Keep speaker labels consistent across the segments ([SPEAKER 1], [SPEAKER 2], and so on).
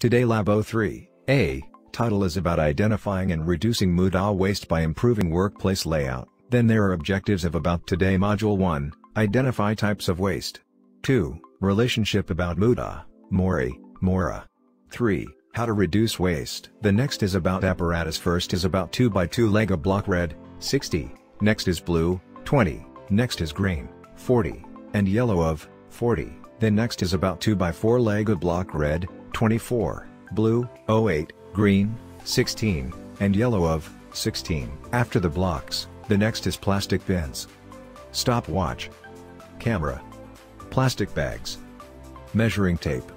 [SPEAKER 1] Today Lab 03, A, title is about identifying and reducing Muda waste by improving workplace layout. Then there are objectives of About Today Module 1, Identify types of waste. 2. Relationship about Muda, Muri, Mura. 3. How to reduce waste. The next is about apparatus first is about 2x2 Lego block red, 60. Next is blue, 20. Next is green, 40. And yellow of, 40. Then next is about 2x4 Lego block red, 24. Blue, 08, green, 16. And yellow of, 16. After the blocks, the next is plastic bins. Stopwatch. Camera. Plastic bags. Measuring tape.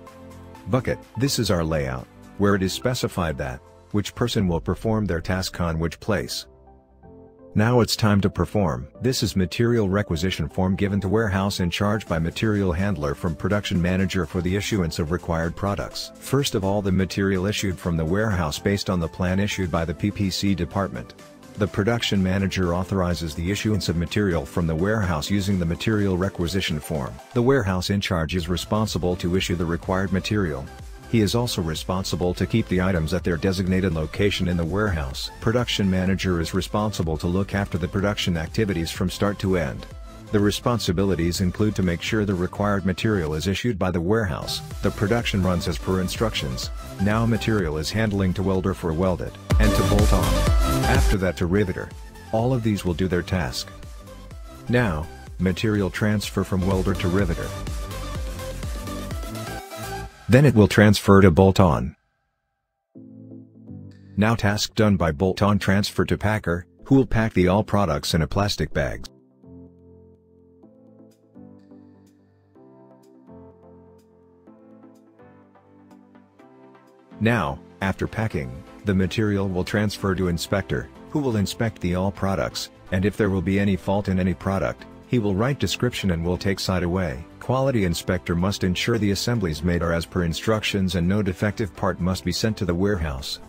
[SPEAKER 1] Bucket. This is our layout where it is specified that, which person will perform their task on which place. Now it's time to perform. This is material requisition form given to warehouse in charge by material handler from production manager for the issuance of required products. First of all the material issued from the warehouse based on the plan issued by the PPC department. The production manager authorizes the issuance of material from the warehouse using the material requisition form. The warehouse in charge is responsible to issue the required material. He is also responsible to keep the items at their designated location in the warehouse. Production manager is responsible to look after the production activities from start to end. The responsibilities include to make sure the required material is issued by the warehouse, the production runs as per instructions, now material is handling to welder for welded, and to bolt on. After that to riveter. All of these will do their task. Now, material transfer from welder to riveter. Then it will transfer to bolt-on. Now task done by bolt-on transfer to packer, who will pack the all products in a plastic bag. Now, after packing, the material will transfer to inspector, who will inspect the all products, and if there will be any fault in any product, he will write description and will take side away. Quality inspector must ensure the assemblies made are as per instructions and no defective part must be sent to the warehouse.